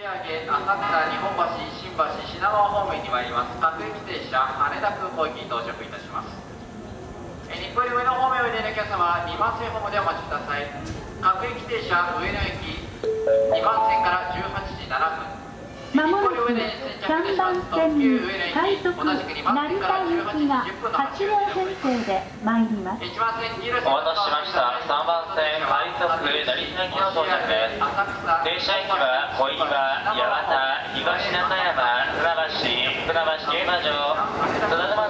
上げ浅草日本橋新橋品川方面に参ります。各駅停車羽田空港駅に到着いたします。え日暮里上野方面おいでのお客様2番線ホームでお待ちください。各駅停車上野駅2番線から18時7分。まもなく3番線に快速成田行きが8両編成で参ります。1番線黄色いお待たせしました。3番線快速成田行きの到着です。停車駅は小岩八幡東中山船橋船橋競馬場